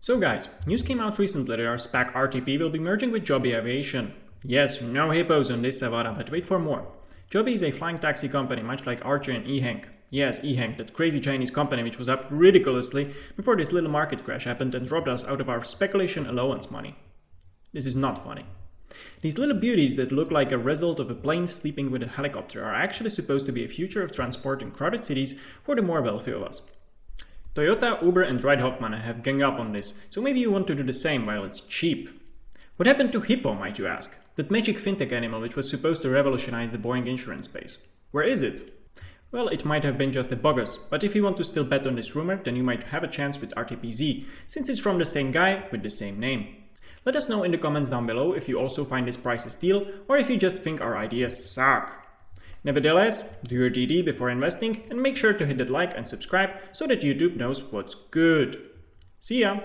So guys, news came out recently that our SPAC RTP will be merging with Joby Aviation. Yes, no hippos on this Savannah, but wait for more. Joby is a flying taxi company much like Archer and eHang. Yes, eHang, that crazy Chinese company which was up ridiculously before this little market crash happened and robbed us out of our speculation allowance money. This is not funny. These little beauties that look like a result of a plane sleeping with a helicopter are actually supposed to be a future of transport in crowded cities for the more wealthy of us. Toyota, Uber and Reid Hoffman have gang up on this, so maybe you want to do the same while it's cheap. What happened to Hippo, might you ask? That magic fintech animal which was supposed to revolutionize the boring insurance space. Where is it? Well, it might have been just a bogus, but if you want to still bet on this rumor, then you might have a chance with RTPZ, since it's from the same guy with the same name. Let us know in the comments down below if you also find this price a steal, or if you just think our ideas suck. Nevertheless, do your DD before investing and make sure to hit that like and subscribe so that YouTube knows what's good. See ya!